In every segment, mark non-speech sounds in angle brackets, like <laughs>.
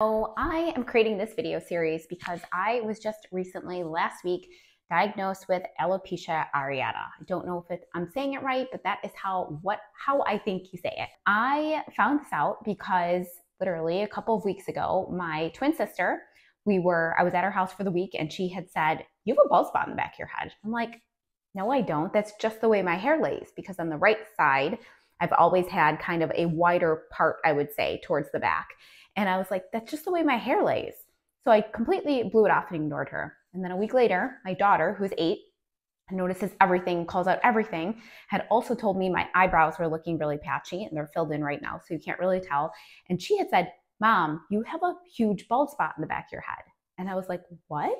So I am creating this video series because I was just recently last week diagnosed with alopecia areata. I don't know if I'm saying it right, but that is how what how I think you say it. I found this out because literally a couple of weeks ago, my twin sister, we were I was at her house for the week and she had said, "You have a bald spot in the back of your head." I'm like, "No, I don't. That's just the way my hair lays because on the right side, I've always had kind of a wider part, I would say, towards the back." And I was like, that's just the way my hair lays. So I completely blew it off and ignored her. And then a week later, my daughter, who's eight, notices everything, calls out everything, had also told me my eyebrows were looking really patchy and they're filled in right now, so you can't really tell. And she had said, Mom, you have a huge bald spot in the back of your head. And I was like, What?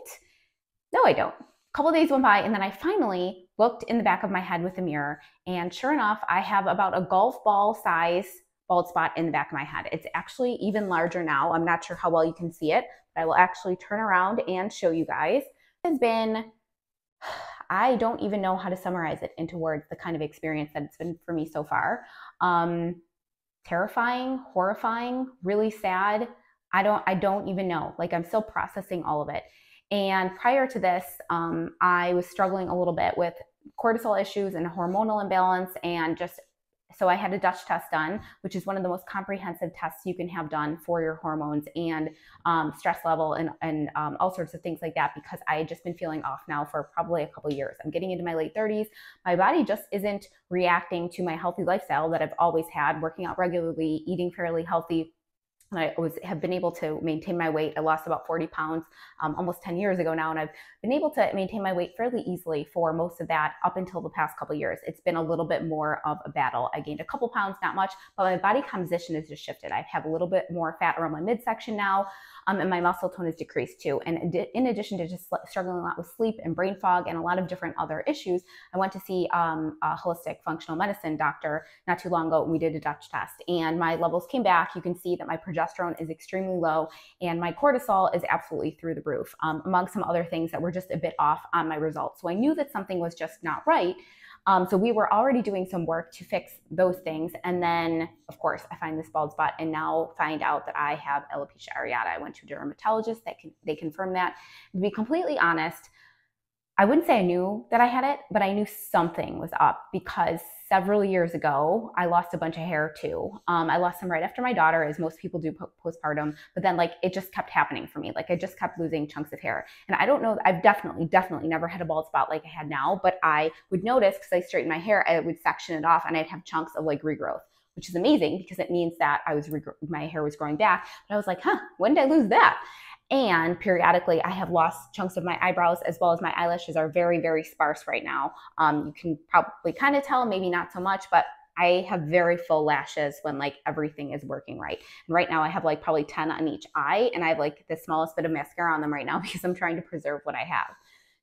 No, I don't. Couple days went by, and then I finally looked in the back of my head with a mirror. And sure enough, I have about a golf ball size bald spot in the back of my head. It's actually even larger now. I'm not sure how well you can see it, but I will actually turn around and show you guys. It has been, <sighs> I don't even know how to summarize it into words, the kind of experience that it's been for me so far. Um, terrifying, horrifying, really sad. I don't, I don't even know. Like I'm still processing all of it. And prior to this, um, I was struggling a little bit with cortisol issues and hormonal imbalance and just so I had a Dutch test done, which is one of the most comprehensive tests you can have done for your hormones and um, stress level and, and um, all sorts of things like that because I had just been feeling off now for probably a couple years. I'm getting into my late 30s. My body just isn't reacting to my healthy lifestyle that I've always had, working out regularly, eating fairly healthy I was have been able to maintain my weight. I lost about 40 pounds um, almost 10 years ago now, and I've been able to maintain my weight fairly easily for most of that up until the past couple years. It's been a little bit more of a battle. I gained a couple pounds, not much, but my body composition has just shifted. I have a little bit more fat around my midsection now, um, and my muscle tone has decreased too. And in addition to just struggling a lot with sleep and brain fog and a lot of different other issues, I went to see um, a holistic functional medicine doctor not too long ago. We did a Dutch test, and my levels came back. You can see that my progesterone is extremely low and my cortisol is absolutely through the roof, um, among some other things that were just a bit off on my results. So I knew that something was just not right. Um, so we were already doing some work to fix those things. And then, of course, I find this bald spot and now find out that I have alopecia areata. I went to a dermatologist that can, they confirmed that. To be completely honest, I wouldn't say I knew that I had it, but I knew something was up because several years ago, I lost a bunch of hair too. Um, I lost some right after my daughter, as most people do postpartum, but then like it just kept happening for me. Like I just kept losing chunks of hair. And I don't know, I've definitely, definitely never had a bald spot like I had now, but I would notice because I straightened my hair, I would section it off and I'd have chunks of like regrowth which is amazing because it means that I was my hair was growing back. But I was like, huh, when did I lose that? And periodically, I have lost chunks of my eyebrows as well as my eyelashes are very, very sparse right now. Um, you can probably kind of tell, maybe not so much, but I have very full lashes when like everything is working right. And right now I have like probably 10 on each eye and I have like the smallest bit of mascara on them right now <laughs> because I'm trying to preserve what I have.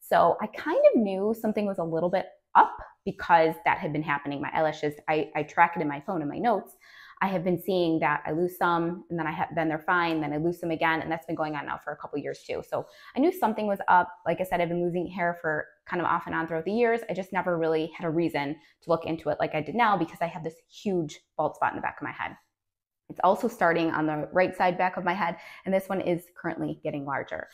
So I kind of knew something was a little bit up because that had been happening. My eyelashes, I, I track it in my phone in my notes. I have been seeing that I lose some and then I have then they're fine, then I lose some again, and that's been going on now for a couple years too. So I knew something was up. Like I said, I've been losing hair for kind of off and on throughout the years. I just never really had a reason to look into it like I did now because I have this huge bald spot in the back of my head. It's also starting on the right side back of my head, and this one is currently getting larger.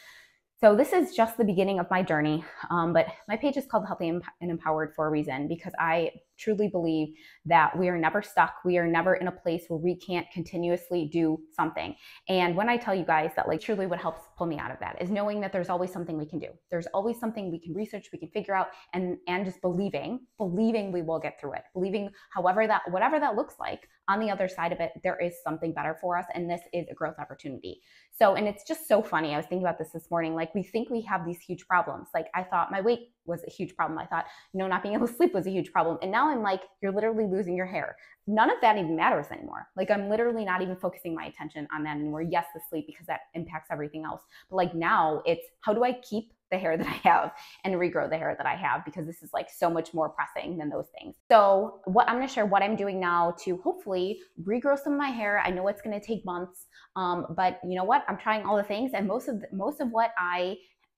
So this is just the beginning of my journey, um, but my page is called Healthy and Empowered for a reason because I truly believe that we are never stuck. We are never in a place where we can't continuously do something. And when I tell you guys that, like, truly what helps pull me out of that is knowing that there's always something we can do. There's always something we can research, we can figure out, and and just believing, believing we will get through it. Believing, however that, whatever that looks like, on the other side of it, there is something better for us, and this is a growth opportunity. So, and it's just so funny. I was thinking about this this morning. Like, we think we have these huge problems. Like, I thought my weight was a huge problem. I thought, you know, not being able to sleep was a huge problem. And now I'm like, you're literally losing your hair. None of that even matters anymore. Like I'm literally not even focusing my attention on that anymore. Yes, the sleep because that impacts everything else. But like now it's how do I keep the hair that I have and regrow the hair that I have because this is like so much more pressing than those things. So, what I'm to share what I'm doing now to hopefully regrow some of my hair. I know it's going to take months, um, but you know what? I'm trying all the things, and most of the, most of what I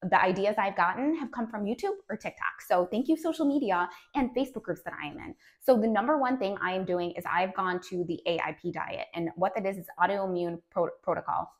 the ideas I've gotten have come from YouTube or TikTok. So thank you, social media and Facebook groups that I am in. So the number one thing I am doing is I've gone to the AIP diet. And what that is is autoimmune pro- protocol.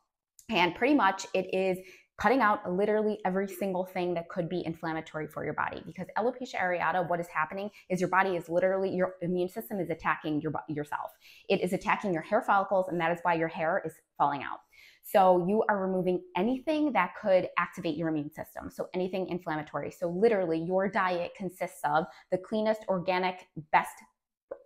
And pretty much it is cutting out literally every single thing that could be inflammatory for your body because alopecia areata what is happening is your body is literally your immune system is attacking your yourself it is attacking your hair follicles and that is why your hair is falling out so you are removing anything that could activate your immune system so anything inflammatory so literally your diet consists of the cleanest organic best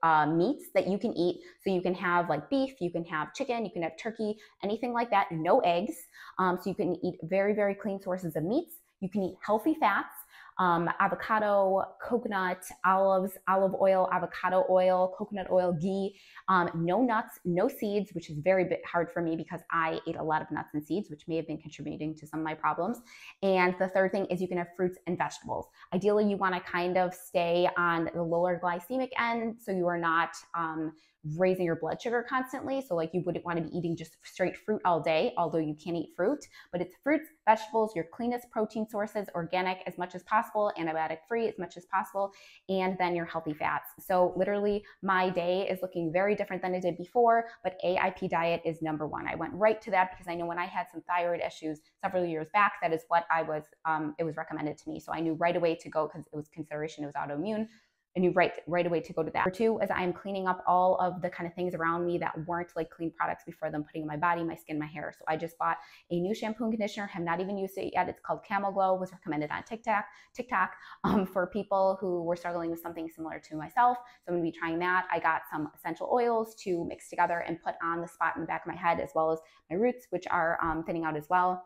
uh, meats that you can eat. So you can have like beef, you can have chicken, you can have turkey, anything like that. No eggs. Um, so you can eat very, very clean sources of meats. You can eat healthy fats um, avocado, coconut, olives, olive oil, avocado oil, coconut oil, ghee, um, no nuts, no seeds, which is very bit hard for me because I ate a lot of nuts and seeds, which may have been contributing to some of my problems. And the third thing is you can have fruits and vegetables. Ideally, you want to kind of stay on the lower glycemic end so you are not um, raising your blood sugar constantly. So, like, you wouldn't want to be eating just straight fruit all day, although you can eat fruit, but it's fruits, vegetables, your cleanest protein sources, organic as much as possible, antibiotic free as much as possible, and then your healthy fats. So, literally, my day is looking very different than it did before, but AIP diet is number one. I went right to that because I know when I had some thyroid issues several years back, that is what I was, um, it was recommended to me. So, I knew right away to go because it was consideration, it was autoimmune I you right right away to go to that. Number two, as I am cleaning up all of the kind of things around me that weren't like clean products before them putting in my body, my skin, my hair. So I just bought a new shampoo and conditioner. Have not even used it yet. It's called Camel Glow. Was recommended on TikTok. TikTok um, for people who were struggling with something similar to myself. So I'm gonna be trying that. I got some essential oils to mix together and put on the spot in the back of my head as well as my roots, which are um, thinning out as well.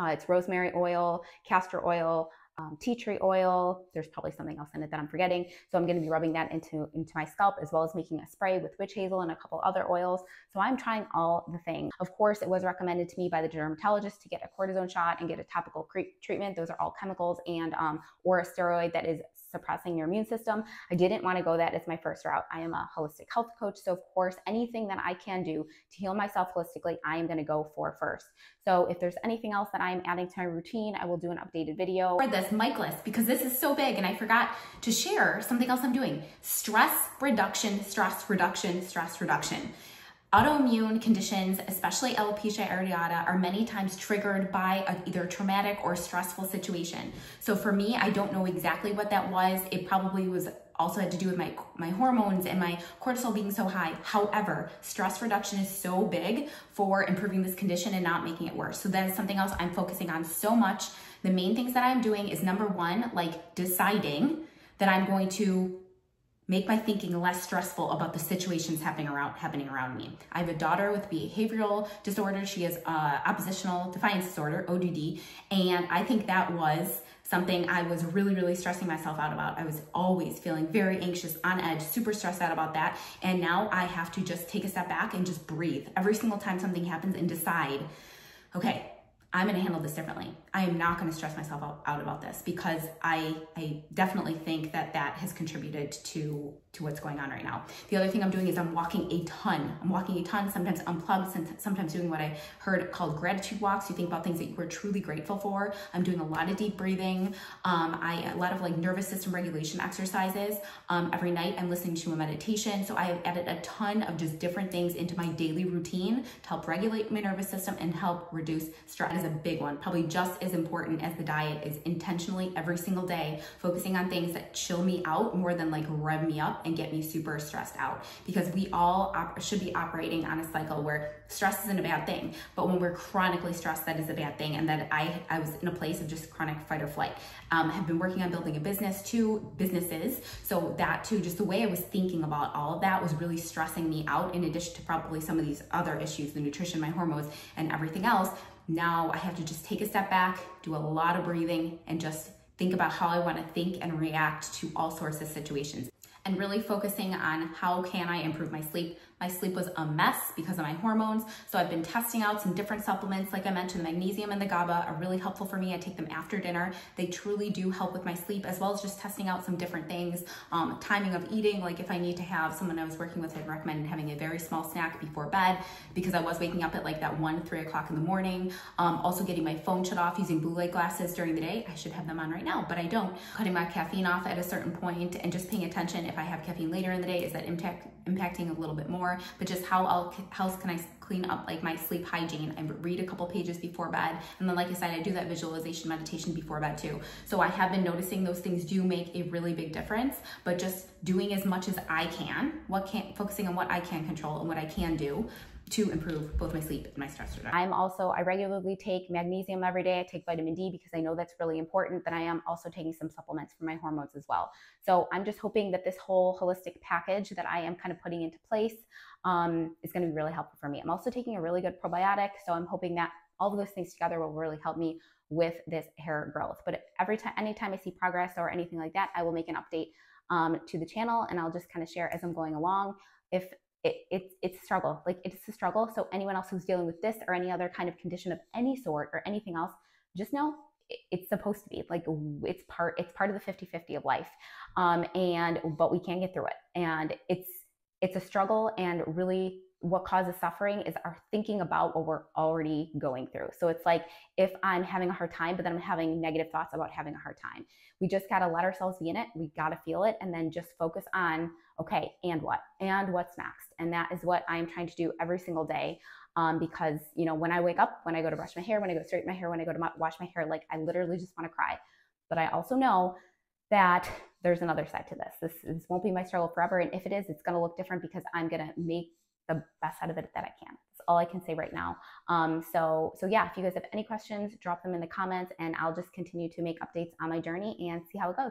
Uh, it's rosemary oil, castor oil, um, tea tree oil. There's probably something else in it that I'm forgetting. So I'm going to be rubbing that into, into my scalp as well as making a spray with witch hazel and a couple other oils. So I'm trying all the things. Of course, it was recommended to me by the dermatologist to get a cortisone shot and get a topical treatment. Those are all chemicals and um, or a steroid that is suppressing your immune system. I didn't want to go that as my first route. I am a holistic health coach. So, of course, anything that I can do to heal myself holistically, I am going to go for first. So, if there's anything else that I'm adding to my routine, I will do an updated video. For this mic list, because this is so big and I forgot to share something else I'm doing stress reduction, stress reduction, stress reduction. Autoimmune conditions, especially alopecia areata, are many times triggered by a, either traumatic or stressful situation. So for me, I don't know exactly what that was. It probably was also had to do with my, my hormones and my cortisol being so high. However, stress reduction is so big for improving this condition and not making it worse. So that is something else I'm focusing on so much. The main things that I'm doing is number one, like deciding that I'm going to make my thinking less stressful about the situations happening around happening around me. I have a daughter with behavioral disorder. She has uh, oppositional defiance disorder, ODD, and I think that was something I was really, really stressing myself out about. I was always feeling very anxious, on edge, super stressed out about that. And now I have to just take a step back and just breathe every single time something happens and decide, okay, I'm going to handle this differently. I am not going to stress myself out, out, about this because I, I definitely think that that has contributed to, to what's going on right now. The other thing I'm doing is I'm walking a ton. I'm walking a ton, sometimes unplugged, sometimes doing what I heard called gratitude walks. You think about things that you were truly grateful for. I'm doing a lot of deep breathing. Um, I, a lot of like nervous system regulation exercises. Um, every night I'm listening to a meditation. So I have added a ton of just different things into my daily routine to help regulate my nervous system and help reduce stress is a big one, probably just as important as the diet is intentionally every single day focusing on things that chill me out more than like rev me up and get me super stressed out because we all should be operating on a cycle where stress isn't a bad thing, but when we're chronically stressed, that is a bad thing. And that I, I was in a place of just chronic fight or flight. Um, have been working on building a business, two businesses. So that too, just the way I was thinking about all of that was really stressing me out in addition to probably some of these other issues, the nutrition, my hormones and everything else now I have to just take a step back, do a lot of breathing, and just think about how I want to think and react to all sorts of situations and really focusing on how can I improve my sleep, my sleep was a mess because of my hormones. So I've been testing out some different supplements. Like I mentioned, magnesium and the GABA are really helpful for me. I take them after dinner. They truly do help with my sleep as well as just testing out some different things. Um, timing of eating, like if I need to have someone I was working with, I'd recommend having a very small snack before bed because I was waking up at like that one, three o'clock in the morning. Um, also getting my phone shut off using blue light glasses during the day. I should have them on right now, but I don't. Cutting my caffeine off at a certain point and just paying attention if I have caffeine later in the day, is that impact, impacting a little bit more? More, but just how else, can I clean up like my sleep hygiene. I read a couple pages before bed. And then like I said, I do that visualization meditation before bed too. So I have been noticing those things do make a really big difference, but just doing as much as I can, what can focusing on what I can control and what I can do to improve both my sleep and my stress reduction. I'm also, I regularly take magnesium every day. I take vitamin D because I know that's really important. Then I am also taking some supplements for my hormones as well. So I'm just hoping that this whole holistic package that I am kind of putting into place um, is going to be really helpful for me. I'm also taking a really good probiotic. So I'm hoping that all of those things together will really help me with this hair growth. But every time, anytime I see progress or anything like that, I will make an update um, to the channel and I'll just kind of share as I'm going along. If it, it's it's struggle. Like it's a struggle. So anyone else who's dealing with this or any other kind of condition of any sort or anything else, just know it's supposed to be like it's part it's part of the 50-50 of life um, and but we can get through it and it's it's a struggle and really what causes suffering is our thinking about what we're already going through. So it's like if I'm having a hard time, but then I'm having negative thoughts about having a hard time. We just got to let ourselves be in it. We got to feel it and then just focus on, okay, and what? And what's next? And that is what I'm trying to do every single day. Um, because, you know, when I wake up, when I go to brush my hair, when I go to straighten my hair, when I go to wash my hair, like I literally just want to cry. But I also know that there's another side to this. this. This won't be my struggle forever. And if it is, it's going to look different because I'm going to make the best out of it that I can. That's all I can say right now. Um, so, so yeah, if you guys have any questions, drop them in the comments and I'll just continue to make updates on my journey and see how it goes.